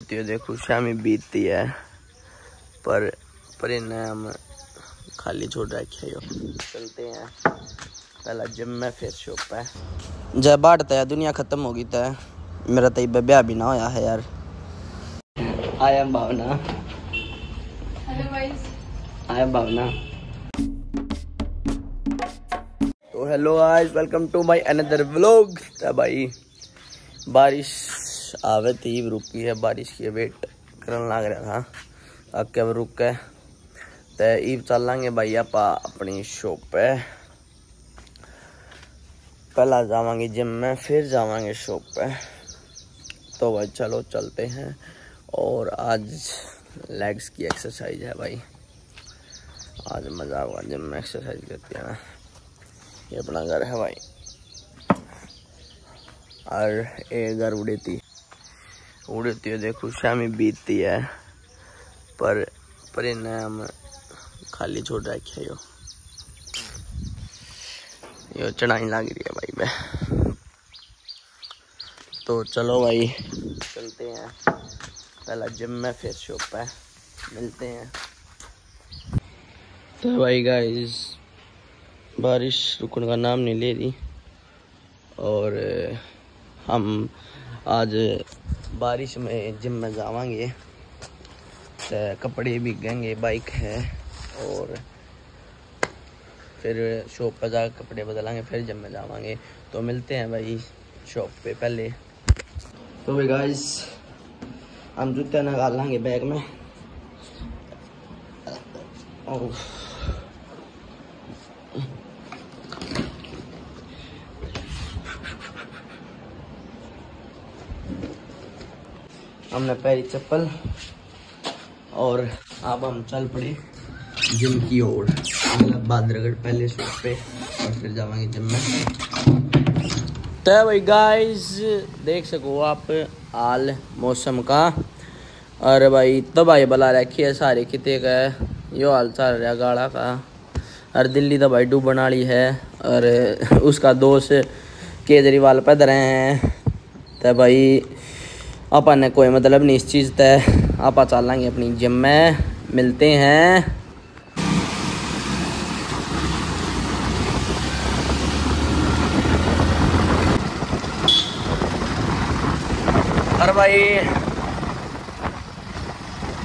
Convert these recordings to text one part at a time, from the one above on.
देखो शामी बीतती है पर पर हम खाली छोड़ रखे हो। चलते हैं। पहला जिम में फिर शॉप है। जय बाढ़ है दुनिया खत्म हो गई तय मेरा तो ब्याह भी ना होया है यार। I am Bhavna. I am Bhavna. तो hello guys welcome to my another vlog तो भाई बारिश आवे थी रुकी है, बारिश की वेट करने लग रहा था। आके अब रुक। है तो ईव चलेंगे भाई आप अपनी शॉप पे। पहला जावांगे जिम में, फिर जावांगे शॉप पे। तो भाई चलो चलते हैं। और आज लेग्स की एक्सरसाइज है भाई। आज मज़ा हुआ जिम में एक्सरसाइज करते हैं। ये अपना घर है भाई। और ये घर उड़ती उड़ती है, देखो, शामी बीतती है। पर पर इन्हें खाली छोड़ रखे हो ये चढ़ाई लग रही है भाई मैं। तो चलो भाई, चलते हैं। पहला जिम में फिर शॉप है मिलते हैं। तो भाई गाइस बारिश रुकने का नाम नहीं ले रही। और, हम आज बारिश में जिम में जावांगे तो कपड़े भीगेंगे बाइक है, और फिर शॉप पर जा कपड़े बदलेंगे, फिर जिम में जावांगे। तो मिलते हैं भाई शॉप पे पहले। तो भाई गाइस हम जूते निकाल लेंगे बैग में। और हमने पहली चप्पल और अब हम चल पड़े जिम की ओर। मतलब बादरगढ़ पहले शॉप पे और फिर जावांगे जिम में। तो भाई गाइस देख सको आप हाल मौसम का। और भाई तो भाई बला रखी है सारे किते का। यो हाल चल रहा गाड़ा का। और दिल्ली तो भाई डूबन वाली है। और उसका दोस्त केजरीवाल पद रहे हैं। तो भाई अपन ने कोई मतलब नहीं इस चीज़ तय आप चलेंगे अपनी जिम में। मिलते हैं। और भाई,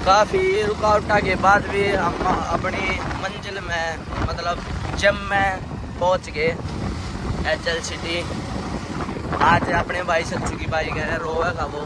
काफ़ी रुकावटा के बाद भी हम अपनी मंजिल में मतलब जिम में पहुँच गए एच एल सिटी आज अपने भाई सच्चू की बाइक है रोवा का वो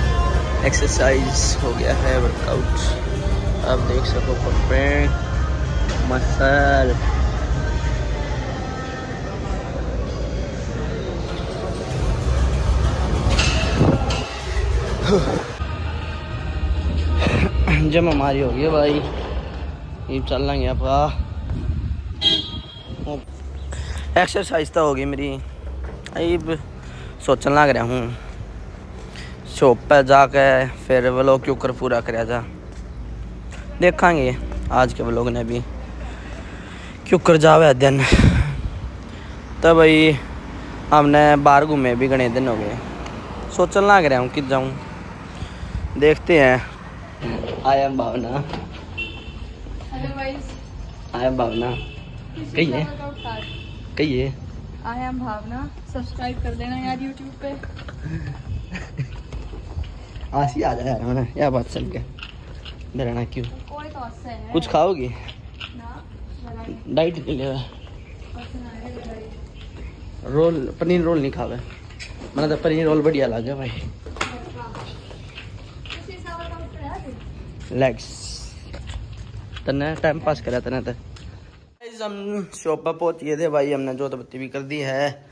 एक्सरसाइज हो गया है वर्कआउट आप देख सको परफेक्ट मसल। जब हमारी हो गई भाई, ये चल लेंगे आप एक्सरसाइज तो होगी मेरी। अब सोचने लग रहा हूँ। शॉप पर जाके फिर व्लॉग क्यों कर पूरा कराया जा। देखेंगे आज के व्लॉग ने भी क्यों कर जावे दिन। तो भाई हमने बाहर घूमे भी घने दिन हो गए। सोचने लग रहा हूँ कि जाऊँ। देखते हैं। I am Bhavna. I am Bhavna. कहिए। कहिए। आई एम भावना। सब्सक्राइब कर देना यार यूट्यूब पे। ही आ जाए मैंने यह बात चल के डरना क्यों? तो कुछ खाओगी? डाइट के लिए। रोल पनीर रोल नहीं खावे। मैंने तो पनीर रोल बढ़िया लगे भाई। है तू? लेग्स तने टाइम पास करा तने तो। हम शॉप पर पहुँच गए थे भाई। हमने जोत बत्ती भी कर दी है।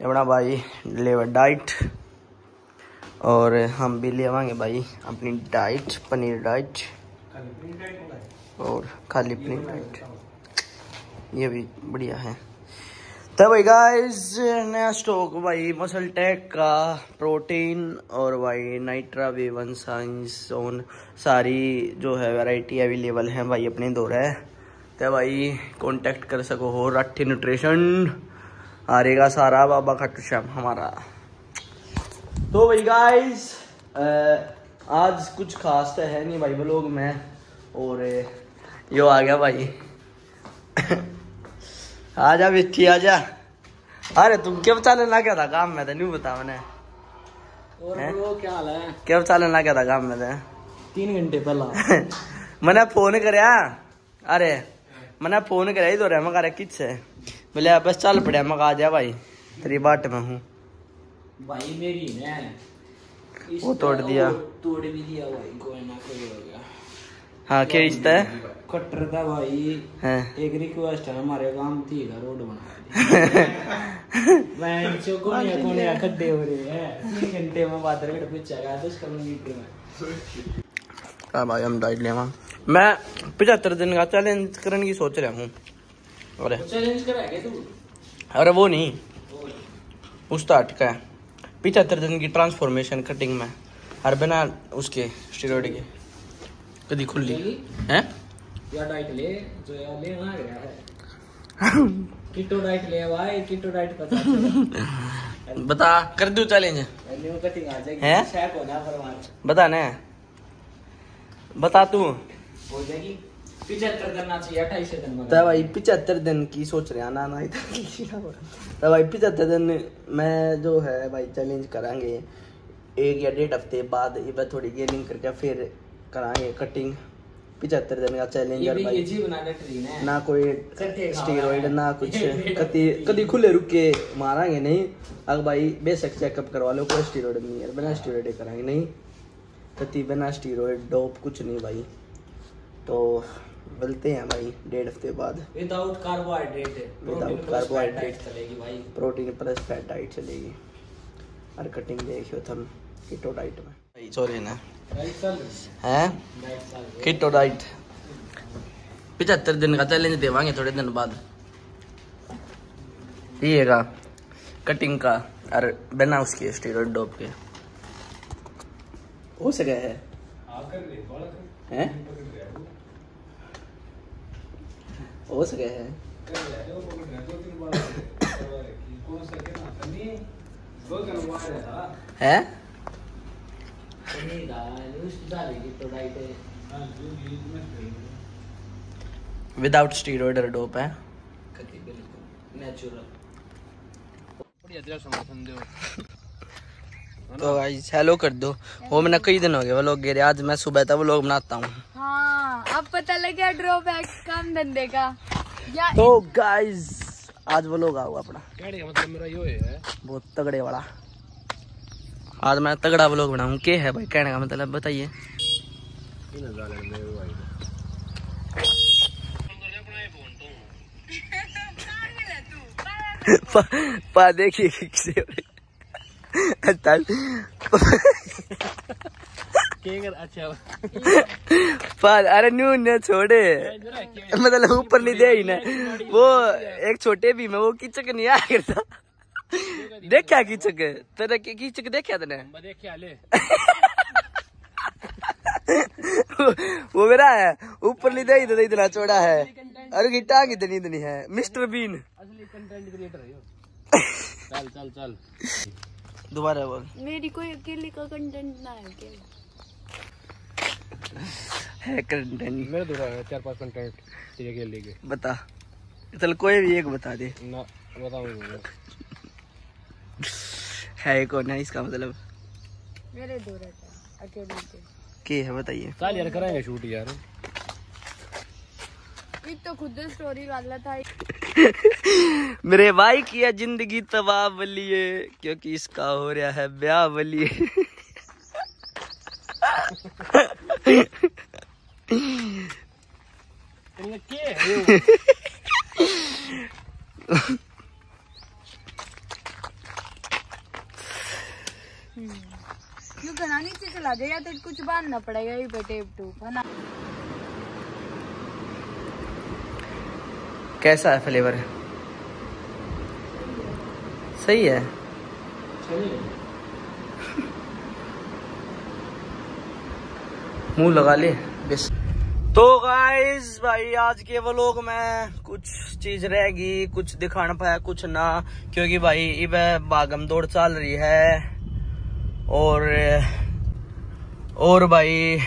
ये बड़ा भाई डिलीवर डाइट। और हम भी ले आवांगे भाई अपनी डाइट, पनीर डाइट। और खाली पनीर डाइट। ये भी बढ़िया है। तो भाई गाइस नया स्टॉक भाई मसल टेक का प्रोटीन और भाई nitro whey one science on सारी जो है वैरायटी अवेलेबल है भाई अपने दो है तो भाई कांटेक्ट कर सको हो राठी न्यूट्रिशन हारेगा सारा बाबा खट्टू श्याम हमारा। तो भाई गाइस आज कुछ खास तो है नहीं भाई ब्लॉग मैं। और यो आ गया भाई। आजा बिट्ठी आजा। अरे तुम क्यों चालन ना क्या था काम में तो नहीं बता मैंने। और ब्रो क्या हाल है? क्यों चालन था काम में तो? तीन घंटे पहला। मैंने फ़ोन करया अरे मैंने फ़ोन करया ही तो रहा मैं किस है बोले बस चल पड़े मैं आ जा भाई। तेरी बाट में हूँ। भाई मेरी ने वो तोड़ दिया। तोड़ भी दिया भाई कोई ना कोई हो गया। हाँ क्या रिश्ता है? कट्टर था भाई। हैं? एक रिक्वेस्ट है हमारे काम थी का रोड बना कोने खड्डे हो रहे हैं। घंटे में बादरगढ़ पूछेगा दस किलोमीटर में हाँ। भाई हम डाइट लेवा। मैं पचहत्तर दिन का चैलेंज करने की सोच रहा हूँ। अरे चैलेंज करा तू? अरे वो नहीं। उसका अटका है। पिछहत्तर दिन की ट्रांसफॉर्मेशन कटिंग में। हर बिना उसके स्टीरोड के। कदी खुली। चली? हैं? या डाइट ले जो या ले ना गया है। कीटो डाइट ले भाई कीटो डाइट पता बता कर दू चैलेंज न्यू कटिंग आ जाएगी। हैं? शैक हो जा परमार बता ना बता तू। हो जाएगी। पिछहत्तर करना चाहिए अट्ठाईस दिन तो भाई पिछहत्तर दिन की सोच रहा ना ना तो भाई पिछहत्तर दिन मैं जो है भाई चैलेंज करांगे एक या डेढ़ हफ़्ते बाद ये थोड़ी गेनिंग करके फिर करांगे कटिंग पिछहत्तर दिन का चैलेंज भाई। है। ना कोई स्टीरोइड ना कुछ। कदी कदी खुले रुक के मारांगे नहीं। अगर भाई बेशक चेकअप करवा लो कोई स्टीरोइड नहीं है बिना स्टीरोइड करांगे नहीं। कति बिना स्टीरोइड डोप कुछ नहीं भाई। तो मिलते हैं भाई डेढ़ हफ़्ते बाद। Without carbohydrate Without carbohydrate. चलेगी भाई। प्रोटीन प्लस फैट डाइट चलेगी। और कटिंग देखियो तुम कीटो डाइट में। सॉरी ना। हैं? कीटो डाइट पिछहत्तर दिन का चैलेंज देवांगे थोड़े दिन बाद। पिएगा कटिंग का और बिना उसके स्टीरोइड डोप के। हो सके है। हैं? हो सके है। हैं? तो विदाउट स्टीरोइड और डोप है। कति बिल्कुल नेचुरल तो गाइस हेलो कर दो। वो मैंने कई दिन हो गए वो लोग गिरे। आज मैं सुबह था वो लोग बनाता हूँ। पता लग गया ड्रॉबैक काम धंधे का। तो गाइस आज वो लोग आओ अपना। मतलब मेरा यो है। बहुत तगड़े वाला। आज मैं तगड़ा व्लॉग बनाऊँ। के है भाई? कहने का मतलब बताइए। पा, पा देखिए किसे अच्छा। अरे न्यू ने छोड़े। मतलब ऊपर नहीं दे ही ना। वो एक छोटे भी में वो किचक नहीं आया करता। देखा किचक तेरा की- किचक देखा तने? वो मेरा है। ऊपर नहीं दे इतना इतना चौड़ा है। अरे की टांग इतनी इतनी है। Mister bean. असली कंटेंट क्रिएटर है चल चल चल। दोबारा बोल। मेरी कोई अकेले का कंटेंट ना है क्या? है कंटेंट मेरे दूर है चार पाँच कंटेंट ठीक है लेके बता। चल कोई भी एक बता दे। ना बताऊँगा है कौन है? इसका मतलब? मेरे दो रहता है अकेले के। के है बताइए। चल यार करेंगे शूट यार। एक तो खुद स्टोरी वाला था। मेरे भाई की है ज़िंदगी तबाह बलिए क्योंकि इसका हो रहा है ब्याह बलिए। के बांधना पड़ेगा पे टेप टूप है ना? कैसा है फ्लेवर सही है। मुँह लगा ले। बस तो गाइस भाई आज के व्लॉग में कुछ चीज़ रहेगी कुछ दिखा ना पाया कुछ ना। क्योंकि भाई इब भागम दौड़ चल रही है। और और भाई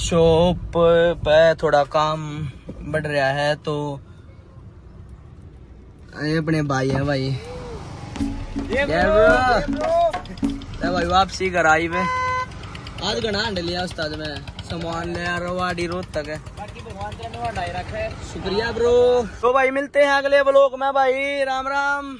शॉप पे थोड़ा काम बढ़ रहा है तो ये अपने भाई है भाई। ये भाई वापसी कराई में। आज घना हंड लिया उस्ताद में सामान ले रवाड़ी रोड तक है। बाकी भगवान तेरा नवा डाई रखा है। शुक्रिया ब्रो। तो भाई मिलते हैं अगले ब्लॉक में भाई राम राम।